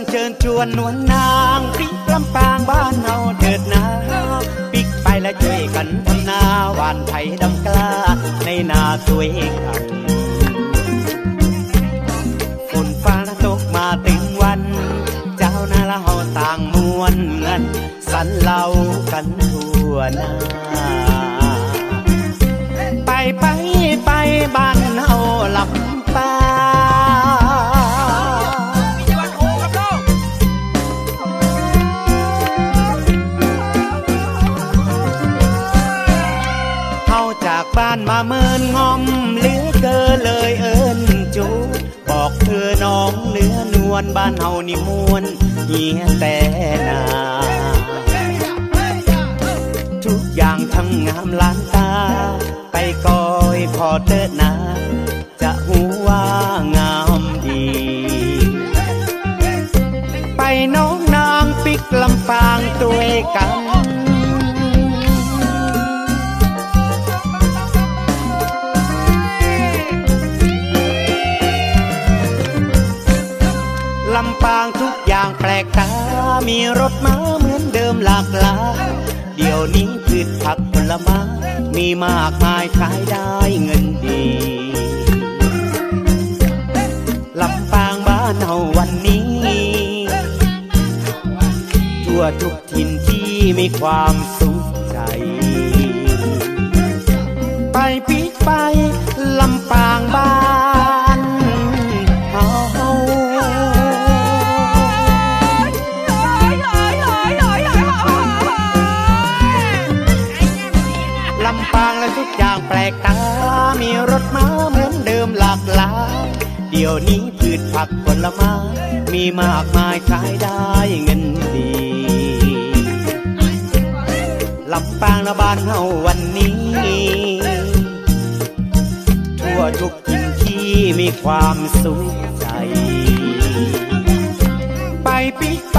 นวลนางพริกลำปางบ้านเฮาเถิดนาปิกไปและช่วยกันทำนาหวานไผ่ดำกล้า ในนาสวยกันฝนฟ้าตกมาถึงวัน เจ้านาละเฮาต่างมวนเงินสันเล่ากันทั่วหน้า บ้านมาเมินงอมเหลือเกินเลยเอิ้นจูบอกเธอน้องเนื้อนวลบ้านเฮานี่มวนเฮียแต่นาทุกอย่างทั้งงามล้านตา ไปกอยพอเติดนาจะหูว่างามดี ไปน้องนางปิกลำปางตัวกัน ลำปางทุกอย่างแปลกตา มีรถม้าเหมือนเดิมหลากหลาย เดี๋ยวนี้พืชผักผลไม้มีมากมายขายได้เงินดีลำปางบ้านเฮาวันนี้ ทั่วทุกถิ่นที่มีความส ทุกอย่างแปลกตา มีรถม้าเหมือนเดิมหลากหลาย เดี๋ยวนี้พืชผักผลไม้มีมากมายขายได้เงินดีลำปางและบ้านเฮาวันนี้ ทั่วทุกถิ่นที่มีความสุขใจ ไปปิกไป